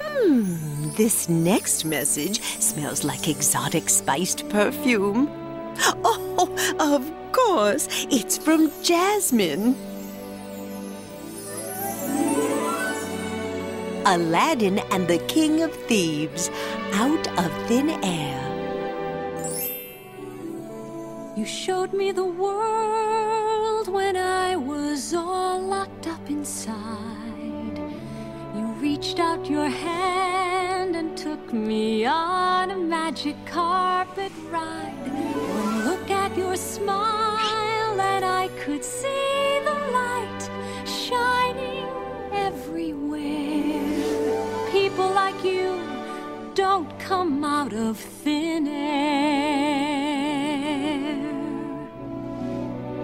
Hmm, this next message smells like exotic spiced perfume. Oh, of course, it's from Jasmine. Aladdin and the King of Thieves, out of thin air. You showed me the world when I was all locked up inside. Reached out your hand and took me on a magic carpet ride. One look at your smile, and I could see the light shining everywhere. People like you don't come out of thin air.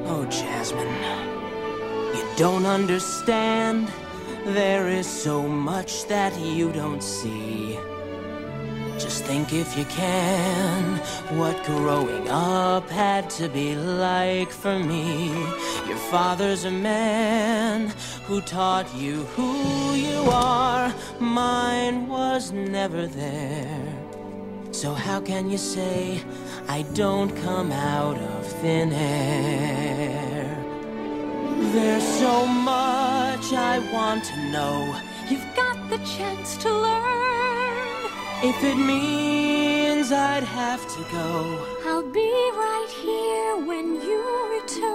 Oh, Jasmine, you don't understand. There is so much that you don't see. Just think if you can what growing up had to be like for me. Your father's a man who taught you who you are. Mine was never there. So how can you say I don't come out of thin air? There's so much I want to know. You've got the chance to learn. If it means I'd have to go, I'll be right here when you return.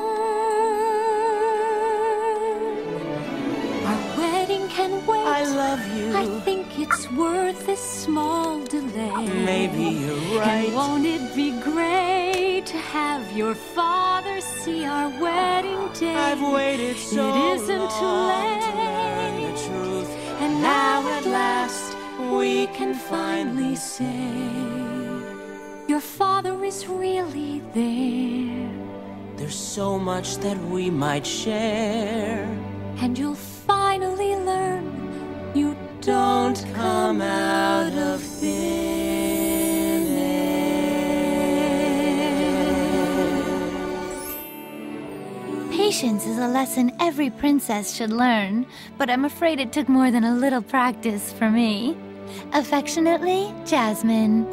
Our wedding can wait. I love you. I think it's worth this small delay. Maybe you're right. And won't it be great to have your father see our wedding day? I've waited so It isn't long too late. to learn the truth, And now at last we can finally say Your father is really there There's so much that we might share. And you'll Patience is a lesson every princess should learn, but I'm afraid it took more than a little practice for me. Affectionately, Jasmine.